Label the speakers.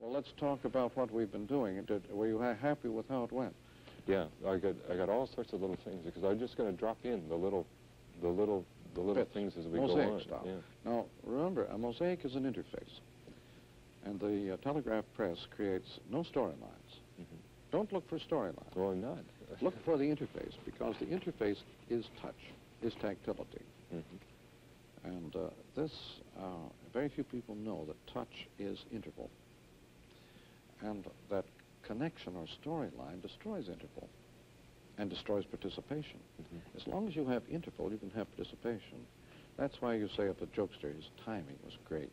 Speaker 1: Well, let's talk about what we've been doing. Did, were you ha- happy with how it went?
Speaker 2: Yeah, I got I got all sorts of little things because I'm just going to drop in the little, the little, the little
Speaker 1: Bits,
Speaker 2: things as we
Speaker 1: mosaic
Speaker 2: go on.
Speaker 1: style.
Speaker 2: Yeah.
Speaker 1: Now, remember, a mosaic is an interface. And the uh, telegraph press creates no storylines.
Speaker 2: Mhm.
Speaker 1: Don't look for storylines.
Speaker 2: Well, I'm not.
Speaker 1: Look for the interface, because the interface is touch, is tactility.
Speaker 2: Mhm.
Speaker 1: And uh, this, uh, very few people know that touch is interval. And that connection or storyline destroys interval and destroys participation.
Speaker 2: Mhm.
Speaker 1: As long as you have interval, you can have participation. That's why you say of the jokester, his timing was great.